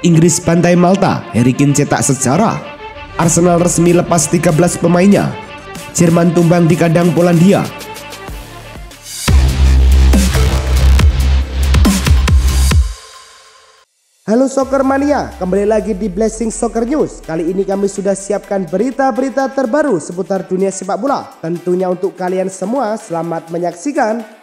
Inggris bantai Malta, Harry Kane cetak sejarah. Arsenal resmi lepas 13 pemainnya. Jerman tumbang di kandang Polandia. Halo Soccer Mania, kembali lagi di Blessing Soccer News. Kali ini kami sudah siapkan berita-berita terbaru seputar dunia sepak bola. Tentunya untuk kalian semua, selamat menyaksikan.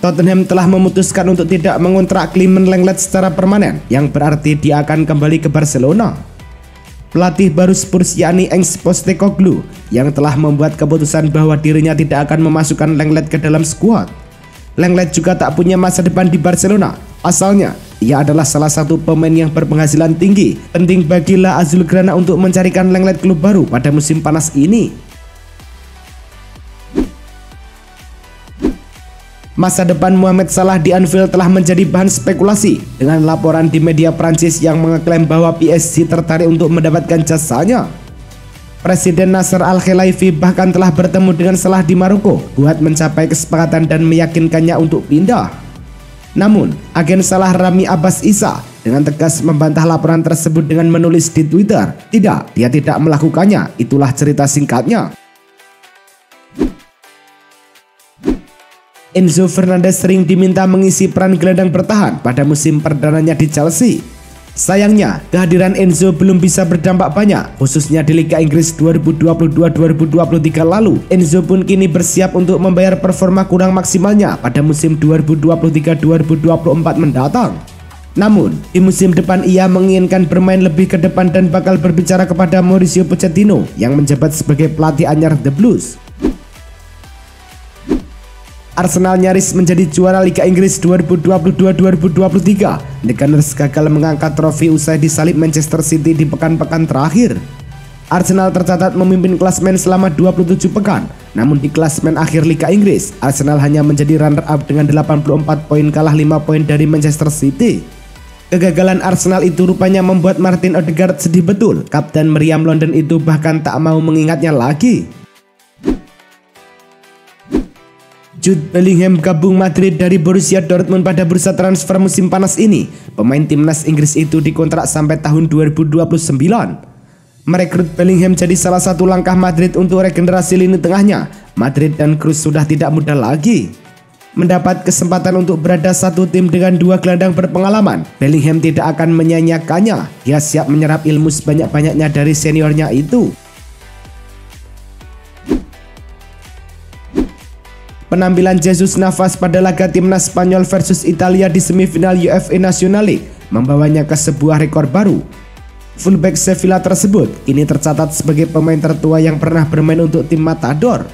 Tottenham telah memutuskan untuk tidak mengontrak Clement Lenglet secara permanen, yang berarti dia akan kembali ke Barcelona. Pelatih baru Spurs yakni Ings Postecoglou yang telah membuat keputusan bahwa dirinya tidak akan memasukkan Lenglet ke dalam skuad. Lenglet juga tak punya masa depan di Barcelona. Asalnya, ia adalah salah satu pemain yang berpenghasilan tinggi. Penting bagi La Azulgrana untuk mencarikan Lenglet klub baru pada musim panas ini. Masa depan Mohamed Salah di Anfield telah menjadi bahan spekulasi dengan laporan di media Prancis yang mengeklaim bahwa PSG tertarik untuk mendapatkan jasanya. Presiden Nasser Al-Khelaifi bahkan telah bertemu dengan Salah di Maroko buat mencapai kesepakatan dan meyakinkannya untuk pindah. Namun, agen Salah Rami Abbas Isa dengan tegas membantah laporan tersebut dengan menulis di Twitter, "Tidak, dia tidak melakukannya." Itulah cerita singkatnya. Enzo Fernandez sering diminta mengisi peran gelandang bertahan pada musim perdananya di Chelsea. Sayangnya, kehadiran Enzo belum bisa berdampak banyak, khususnya di Liga Inggris 2022-2023 lalu. Enzo pun kini bersiap untuk membayar performa kurang maksimalnya pada musim 2023-2024 mendatang. Namun, di musim depan ia menginginkan bermain lebih ke depan dan bakal berbicara kepada Mauricio Pochettino yang menjabat sebagai pelatih anyar The Blues. Arsenal nyaris menjadi juara Liga Inggris 2022-2023. The Gunners gagal mengangkat trofi usai disalip Manchester City di pekan-pekan terakhir. Arsenal tercatat memimpin klasmen selama 27 pekan. Namun di klasmen akhir Liga Inggris, Arsenal hanya menjadi runner-up dengan 84 poin kalah 5 poin dari Manchester City. Kegagalan Arsenal itu rupanya membuat Martin Odegaard sedih betul. Kapten meriam London itu bahkan tak mau mengingatnya lagi. Jude Bellingham gabung Madrid dari Borussia Dortmund pada bursa transfer musim panas ini. Pemain timnas Inggris itu dikontrak sampai tahun 2029. Merekrut Bellingham jadi salah satu langkah Madrid untuk regenerasi lini tengahnya. Madrid dan Cruz sudah tidak muda lagi. Mendapat kesempatan untuk berada satu tim dengan dua gelandang berpengalaman, Bellingham tidak akan menyanyiakannya. Dia siap menyerap ilmu sebanyak-banyaknya dari seniornya itu. Penampilan Jesus Navas pada laga timnas Spanyol versus Italia di semifinal UEFA National League membawanya ke sebuah rekor baru. Fullback Sevilla tersebut kini tercatat sebagai pemain tertua yang pernah bermain untuk tim Matador.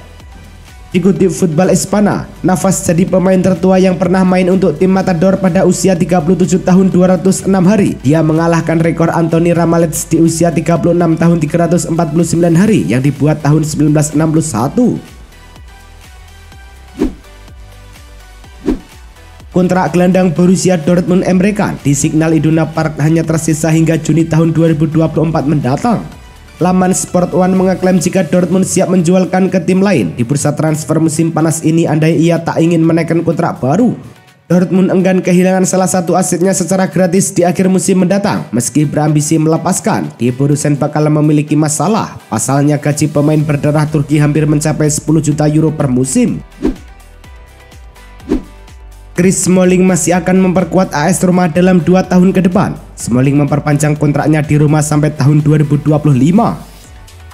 Dikutip Football Espana, Navas jadi pemain tertua yang pernah main untuk tim Matador pada usia 37 tahun 206 hari. Dia mengalahkan rekor Anthony Ramalets di usia 36 tahun 349 hari yang dibuat tahun 1961. Kontrak gelandang Borussia Dortmund Emre Can di Signal Iduna Park hanya tersisa hingga Juni tahun 2024 mendatang. Laman Sport One mengeklaim jika Dortmund siap menjualkan ke tim lain di bursa transfer musim panas ini andai ia tak ingin menaikkan kontrak baru. Dortmund enggan kehilangan salah satu asetnya secara gratis di akhir musim mendatang. Meski berambisi melepaskan, di Borussen bakal memiliki masalah. Pasalnya gaji pemain berdarah Turki hampir mencapai 10 juta euro per musim. Chris Smalling masih akan memperkuat AS Roma dalam 2 tahun ke depan. Smalling memperpanjang kontraknya di Roma sampai tahun 2025.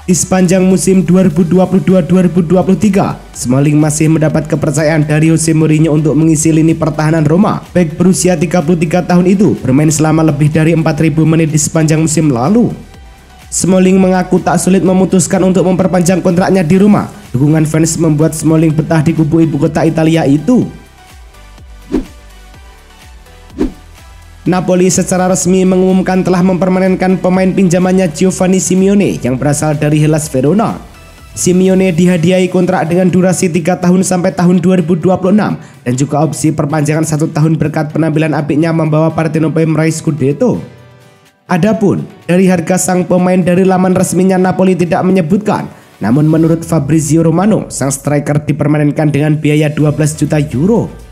Di sepanjang musim 2022-2023, Smalling masih mendapat kepercayaan dari Jose Mourinho untuk mengisi lini pertahanan Roma. Back berusia 33 tahun itu bermain selama lebih dari 4.000 menit di sepanjang musim lalu. Smalling mengaku tak sulit memutuskan untuk memperpanjang kontraknya di Roma. Dukungan fans membuat Smalling betah di kubu ibu kota Italia itu. Napoli secara resmi mengumumkan telah mempermanenkan pemain pinjamannya Giovanni Simeone yang berasal dari Hellas Verona. Simeone dihadiahi kontrak dengan durasi 3 tahun sampai tahun 2026 dan juga opsi perpanjangan satu tahun berkat penampilan apiknya membawa Partenope meraih Scudetto. Adapun dari harga sang pemain dari laman resminya Napoli tidak menyebutkan, namun menurut Fabrizio Romano, sang striker dipermanenkan dengan biaya 12 juta euro.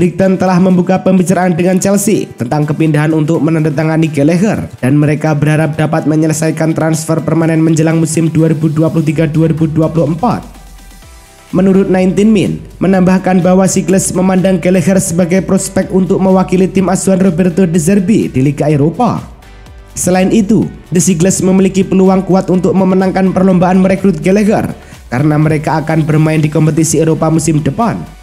Brighton telah membuka pembicaraan dengan Chelsea tentang kepindahan untuk menandatangani Gallagher dan mereka berharap dapat menyelesaikan transfer permanen menjelang musim 2023-2024. Menurut 19 Min, menambahkan bahwa Sigles memandang Gallagher sebagai prospek untuk mewakili tim asuhan Roberto De Zerbi di Liga Eropa. Selain itu, The Sigles memiliki peluang kuat untuk memenangkan perlombaan merekrut Gallagher karena mereka akan bermain di kompetisi Eropa musim depan.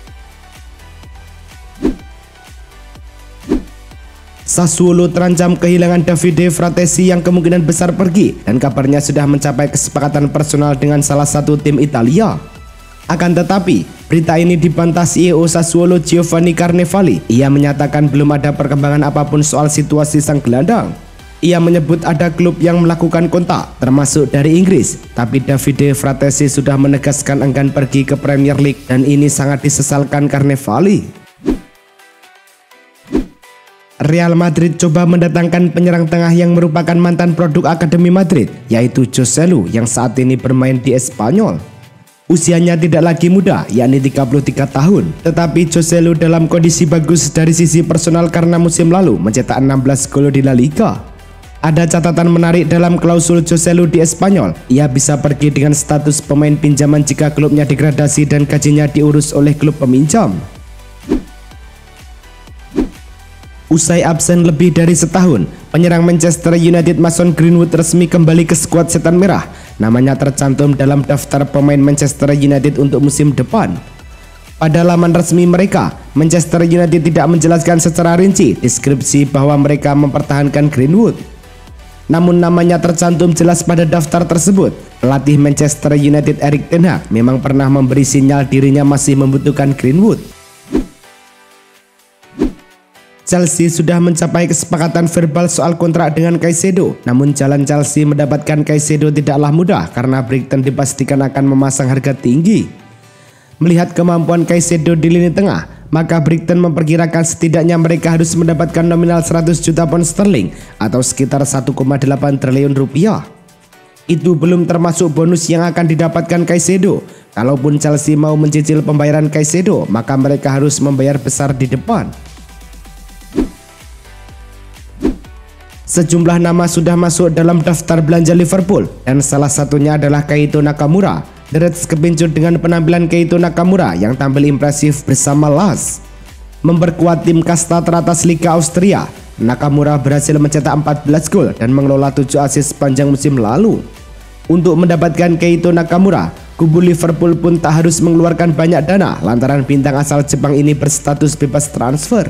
Sassuolo terancam kehilangan Davide Fratesi yang kemungkinan besar pergi dan kabarnya sudah mencapai kesepakatan personal dengan salah satu tim Italia. Akan tetapi, berita ini dibantah CEO Sassuolo Giovanni Carnevali. Ia menyatakan belum ada perkembangan apa pun soal situasi sang gelandang. Ia menyebut ada klub yang melakukan kontak, termasuk dari Inggris. Tapi Davide Fratesi sudah menegaskan enggan pergi ke Premier League dan ini sangat disesalkan Carnevali. Real Madrid coba mendatangkan penyerang tengah yang merupakan mantan produk Akademi Madrid, yaitu Joselu yang saat ini bermain di Espanyol. Usianya tidak lagi muda, yakni 33 tahun. Tetapi Joselu dalam kondisi bagus dari sisi personal karena musim lalu mencetak 16 gol di La Liga. Ada catatan menarik dalam klausul Joselu di Espanyol. Ia bisa pergi dengan status pemain pinjaman jika klubnya degradasi dan gajinya diurus oleh klub peminjam. Usai absen lebih dari setahun, penyerang Manchester United Mason Greenwood resmi kembali ke skuad setan merah. Namanya tercantum dalam daftar pemain Manchester United untuk musim depan. Pada laman resmi mereka, Manchester United tidak menjelaskan secara rinci deskripsi bahwa mereka mempertahankan Greenwood. Namun namanya tercantum jelas pada daftar tersebut. Pelatih Manchester United Erik Ten Hag memang pernah memberi sinyal dirinya masih membutuhkan Greenwood. Chelsea sudah mencapai kesepakatan verbal soal kontrak dengan Caicedo. Namun jalan Chelsea mendapatkan Caicedo tidaklah mudah karena Brighton dipastikan akan memasang harga tinggi. Melihat kemampuan Caicedo di lini tengah, maka Brighton memperkirakan setidaknya mereka harus mendapatkan nominal 100 juta pound sterling atau sekitar 1,8 triliun rupiah. Itu belum termasuk bonus yang akan didapatkan Caicedo. Kalaupun Chelsea mau mencicil pembayaran Caicedo, maka mereka harus membayar besar di depan. Sejumlah nama sudah masuk dalam daftar belanja Liverpool dan salah satunya adalah Kaito Nakamura. The Reds dengan penampilan Kaito Nakamura yang tampil impresif bersama Las. Memperkuat tim kasta teratas Liga Austria, Nakamura berhasil mencetak 14 gol dan mengelola 7 asis sepanjang musim lalu. Untuk mendapatkan Keito Nakamura, kubu Liverpool pun tak harus mengeluarkan banyak dana lantaran bintang asal Jepang ini berstatus bebas transfer.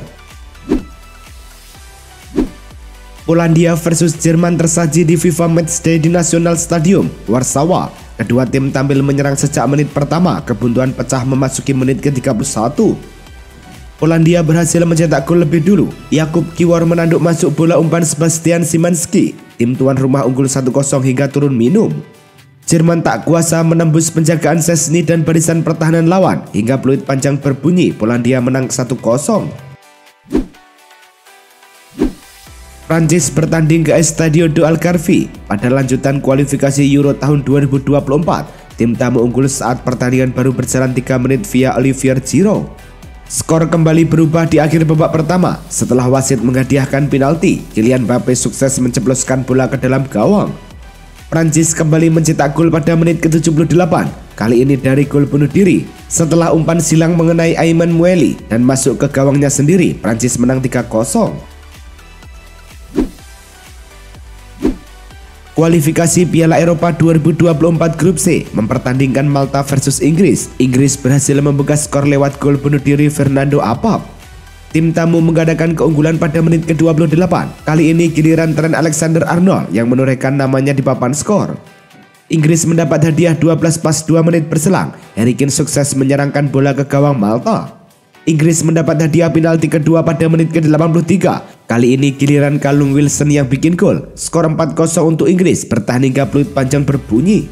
Polandia versus Jerman tersaji di FIFA Matchday di National Stadium, Warsawa. Kedua tim tampil menyerang sejak menit pertama, kebuntuan pecah memasuki menit ke-31. Polandia berhasil mencetak gol lebih dulu. Jakub Kiwor menanduk masuk bola umpan Sebastian Simanski. Tim tuan rumah unggul 1-0 hingga turun minum. Jerman tak kuasa menembus penjagaan Sesni dan barisan pertahanan lawan hingga peluit panjang berbunyi Polandia menang 1-0. Prancis bertanding ke Estadio do Algarve pada lanjutan kualifikasi Euro tahun 2024. Tim tamu unggul saat pertandingan baru berjalan 3 menit via Olivier Giroud. Skor kembali berubah di akhir babak pertama setelah wasit menghadiahkan penalti. Kylian Mbappe sukses menceploskan bola ke dalam gawang. Prancis kembali mencetak gol pada menit ke-78. Kali ini dari gol bunuh diri. Setelah umpan silang mengenai Ayman Mueli dan masuk ke gawangnya sendiri, Prancis menang 3-0. Kualifikasi Piala Eropa 2024 Grup C mempertandingkan Malta versus Inggris. Inggris berhasil membuka skor lewat gol bunuh diri Fernando Apap. Tim tamu mengadakan keunggulan pada menit ke-28. Kali ini giliran Trent Alexander-Arnold yang menorehkan namanya di papan skor. Inggris mendapat hadiah 12 pas 2 menit berselang. Harry Kane sukses menyerangkan bola ke gawang Malta. Inggris mendapat hadiah penalti kedua pada menit ke-83. Kali ini giliran Callum Wilson yang bikin gol. Skor 4-0 untuk Inggris bertahan hingga peluit panjang berbunyi.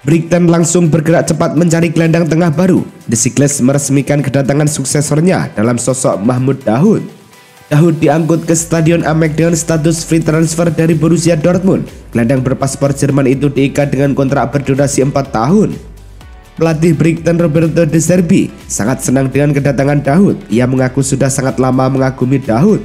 Brighton langsung bergerak cepat mencari gelandang tengah baru. The Seagulls meresmikan kedatangan suksesornya dalam sosok Mahmud Dahoud. Dahoud diangkut ke Stadion Amek dengan status free transfer dari Borussia Dortmund. Gelandang berpaspor Jerman itu diikat dengan kontrak berdurasi 4 tahun. Pelatih Brighton Roberto De Zerbi sangat senang dengan kedatangan Daud. Ia mengaku sudah sangat lama mengagumi Daud.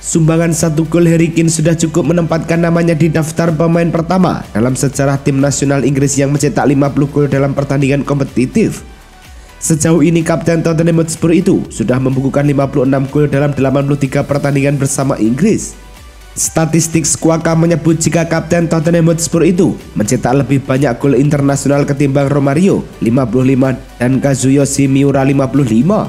Sumbangan satu gol Harry Kane sudah cukup menempatkan namanya di daftar pemain pertama dalam sejarah tim nasional Inggris yang mencetak 50 gol dalam pertandingan kompetitif. Sejauh ini Kapten Tottenham Hotspur itu sudah membukukan 56 gol dalam 83 pertandingan bersama Inggris. Statistik Squawka menyebut jika Kapten Tottenham Hotspur itu mencetak lebih banyak gol internasional ketimbang Romario 55 dan Kazuyoshi Miura 55.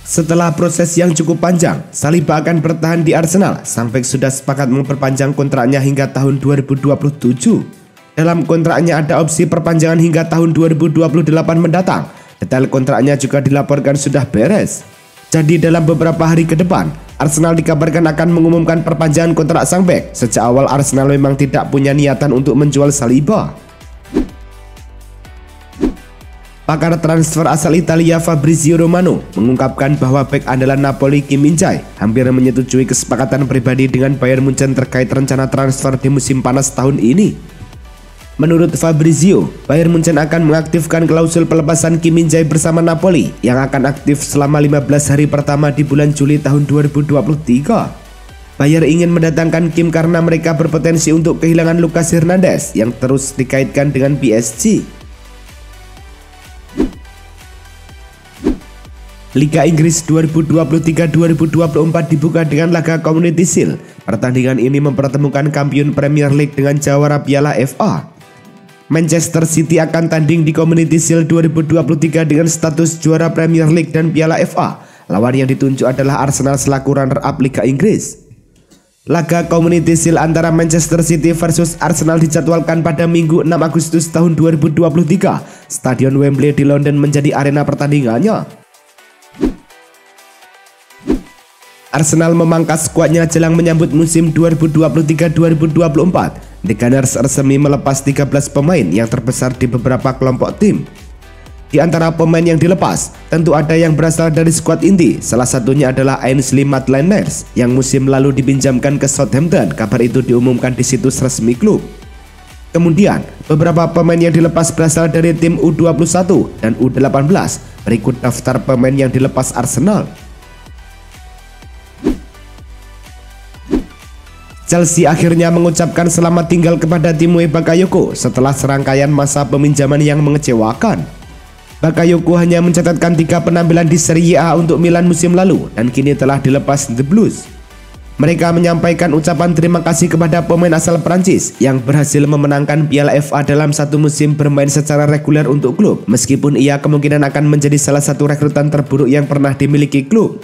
Setelah proses yang cukup panjang, Saliba akan bertahan di Arsenal sampai sudah sepakat memperpanjang kontraknya hingga tahun 2027. Dalam kontraknya ada opsi perpanjangan hingga tahun 2028 mendatang. Detail kontraknya juga dilaporkan sudah beres. Jadi dalam beberapa hari ke depan, Arsenal dikabarkan akan mengumumkan perpanjangan kontrak sang bek. Sejak awal Arsenal memang tidak punya niatan untuk menjual Saliba. Pakar transfer asal Italia Fabrizio Romano mengungkapkan bahwa bek andalan Napoli Kim min hampir menyetujui kesepakatan pribadi dengan Bayern Munchen terkait rencana transfer di musim panas tahun ini. Menurut Fabrizio, Bayern Munchen akan mengaktifkan klausul pelepasan Kim min bersama Napoli yang akan aktif selama 15 hari pertama di bulan Juli tahun 2023. Bayern ingin mendatangkan Kim karena mereka berpotensi untuk kehilangan Lucas Hernandez yang terus dikaitkan dengan PSG. Liga Inggris 2023-2024 dibuka dengan laga Community Shield. Pertandingan ini mempertemukan kampiun Premier League dengan jawara Piala FA. Manchester City akan tanding di Community Shield 2023 dengan status juara Premier League dan Piala FA. Lawan yang ditunjuk adalah Arsenal selaku runner-up Liga Inggris. Laga Community Shield antara Manchester City versus Arsenal dijadwalkan pada Minggu 6 Agustus tahun 2023. Stadion Wembley di London menjadi arena pertandingannya. Arsenal memangkas skuadnya jelang menyambut musim 2023-2024. The Gunners resmi melepas 13 pemain yang terbesar di beberapa kelompok tim. Di antara pemain yang dilepas, tentu ada yang berasal dari skuad inti. Salah satunya adalah Ainsley Maitland-Niles yang musim lalu dipinjamkan ke Southampton. Kabar itu diumumkan di situs resmi klub. Kemudian, beberapa pemain yang dilepas berasal dari tim U21 dan U18. Berikut daftar pemain yang dilepas Arsenal. Chelsea akhirnya mengucapkan selamat tinggal kepada Timue Bakayoko setelah serangkaian masa peminjaman yang mengecewakan. Bakayoko hanya mencatatkan tiga penampilan di Serie A untuk Milan musim lalu dan kini telah dilepas The Blues. Mereka menyampaikan ucapan terima kasih kepada pemain asal Prancis yang berhasil memenangkan Piala FA dalam satu musim bermain secara reguler untuk klub, meskipun ia kemungkinan akan menjadi salah satu rekrutan terburuk yang pernah dimiliki klub.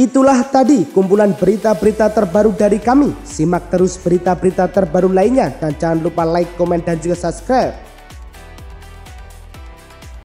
Itulah tadi kumpulan berita-berita terbaru dari kami. Simak terus berita-berita terbaru lainnya dan jangan lupa like, komen, dan juga subscribe.